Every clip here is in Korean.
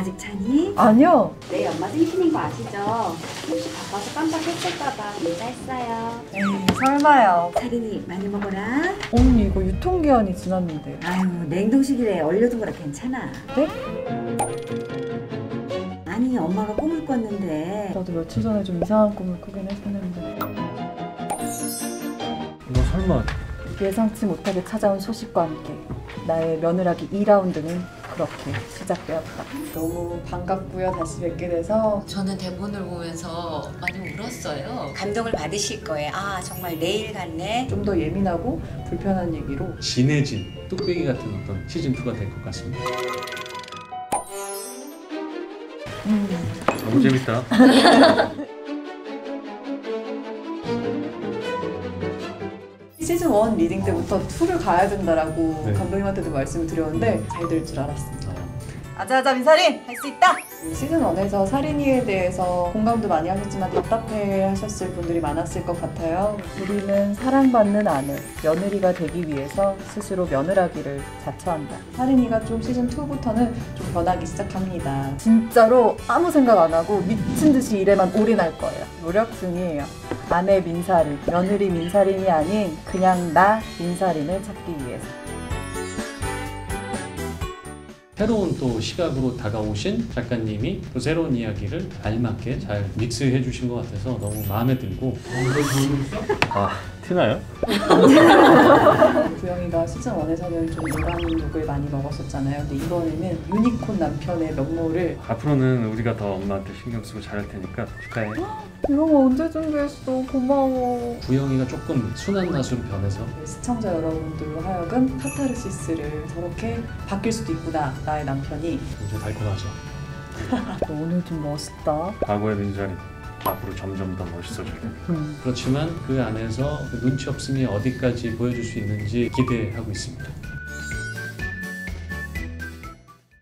아직 자니? 아니요. 내일 엄마 생신인 거 아시죠? 혹시 바빠서 깜빡했을까봐 문자했어요. 에이, 설마요. 사린이 많이 먹어라. 언니 이거 유통기한이 지났는데. 아유 냉동실에 얼려둔 거라 괜찮아. 네? 아니 엄마가 꿈을 꿨는데 나도 며칠 전에 좀 이상한 꿈을 꾸긴 했는데 너 설마 예상치 못하게 찾아온 소식과 함께 나의 며느라기 2라운드는 그렇게 시작되었다. 너무 반갑고요. 다시 뵙게 돼서 저는 대본을 보면서 많이 울었어요. 감동을 받으실 거예요. 아 정말 내일 같네. 좀 더 예민하고 불편한 얘기로 진해진 뚝배기 같은 어떤 시즌 2가 될 것 같습니다. 음, 너무 재밌다. 시즌 1 리딩 때부터 2를 가야 된다라고 네. 감독님한테도 말씀을 드렸는데 잘 될 줄 알았습니다. 아자아자 민사린 할 수 있다. 시즌 1에서 살인이에 대해서 공감도 많이 하셨지만 답답해 하셨을 분들이 많았을 것 같아요. 우리는 사랑받는 아내, 며느리가 되기 위해서 스스로 며느라기를 자처한다. 살인이가 좀 시즌 2부터는 좀 변하기 시작합니다. 진짜로 아무 생각 안 하고 미친 듯이 일에만 올인할 거예요. 노력 중이에요. 아내 민사린, 며느리 민사린이 아닌 그냥 나 민사린을 찾기 위해서. 새로운 또 시각으로 다가오신 작가님이 또 새로운 이야기를 알맞게 잘 믹스해 주신 것 같아서 너무 마음에 들고 아 티나요? 구영이가 시즌 1에서는 좀 일반인 룩을 많이 입었었잖아요. 근데 이번에는 유니콘 남편의 면모를 앞으로는 우리가 더 엄마한테 신경 쓰고 잘할 테니까 축하해 이런 거 언제 준비했어? 고마워. 구영이가 조금 순한 맛으로 변해서 시청자 여러분들로 하여금 카타르시스를 저렇게 바뀔 수도 있구나. 나의 남편이. 굉장히 달콤하죠 오늘 좀 멋있다. 과거의 민자리 앞으로 점점 더 멋있어져야 돼 음. 그렇지만 그 안에서 그 눈치 없음이 어디까지 보여줄 수 있는지 기대하고 있습니다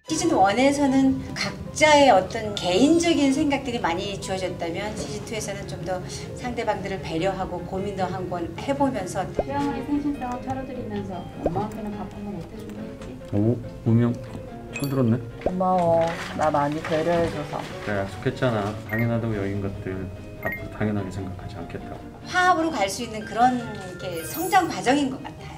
시즌 1에서는 각자의 어떤 개인적인 생각들이 많이 주어졌다면 시즌 2에서는 좀 더 상대방들을 배려하고 고민도 한 번 해보면서 태양의 생신상을 차려드리면서 엄마한테는 밥 한번 못해준 거겠지? 오 운명 처음 들었네 고마워. 나 많이 배려해줘서. 내가 약속했잖아 당연하다고 여긴 것들 앞으로 당연하게 생각하지 않겠다고 화합으로 갈 수 있는 그런 게 성장 과정인 것 같아요.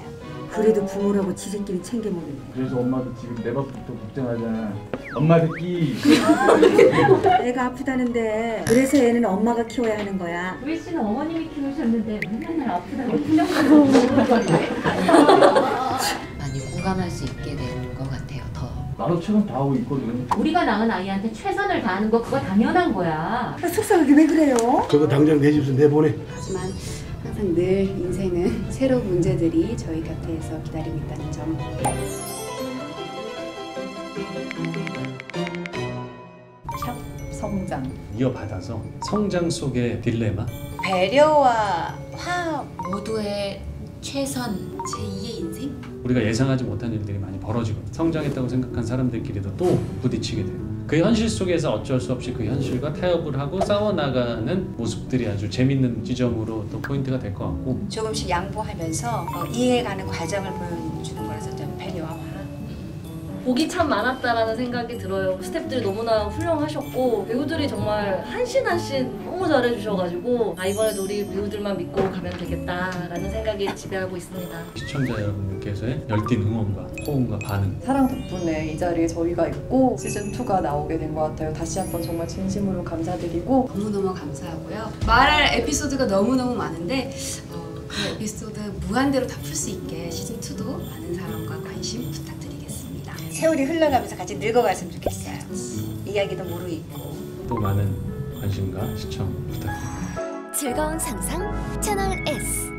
그래도 부모라고 지들끼리 챙겨 먹이네. 그래서 엄마도 지금 내 밥부터 걱정하잖아. 엄마 듣기. 애가 아프다는데 그래서 애는 엄마가 키워야 하는 거야. 우리 씨는 어머님이 키우셨는데 맨날 아프다고 신경쓰고 많이 공감할 수 있게. 더. 나도 최선 다하고 있거든. 우리가 낳은 아이한테 최선을 다하는 거 그거 당연한 거야. 속상하게 왜 그래요? 저거 당장 내 집에서 내보내. 하지만 항상 늘 인생은 새로운 문제들이 저희 곁에서 기다리고 있다는 점 샵 성장. 이어받아서 성장 속의 딜레마 배려와 화합. 모두의 최선. 제2의 인생? 우리가 예상하지 못한 일들이 많이 벌어지고 성장했다고 생각한 사람들끼리도 또 부딪히게 돼요. 그 현실 속에서 어쩔 수 없이 그 현실과 타협을 하고 싸워나가는 모습들이 아주 재밌는 지점으로 또 포인트가 될 것 같고 조금씩 양보하면서 어, 이해가는 과정을 보여주는 거라서 좀 배려와 화합. 복이 참 많았다라는 생각이 들어요. 스태프들이 너무나 훌륭하셨고 배우들이 정말 한신 한신 너무 잘해주셔가지고 아 이번에도 우리 배우들만 믿고 가면 되겠다라는 생각이 지배하고 있습니다. 시청자 여러분들께서의 열띤 응원과 호응과 반응 사랑 덕분에 이 자리에 저희가 있고 시즌 2가 나오게 된 것 같아요. 다시 한번 정말 진심으로 감사드리고 너무너무 감사하고요. 말할 에피소드가 너무너무 많은데 어, 그 에피소드 무한대로 다 풀 수 있게 시즌2도 많은 사랑과 관심 부탁드리겠습니다. 세월이 흘러가면서 같이 늙어갔으면 좋겠어요. 이야기도 모르겠고. 또 많은 관심과 시청 부탁드립니다. 즐거운 상상 채널 S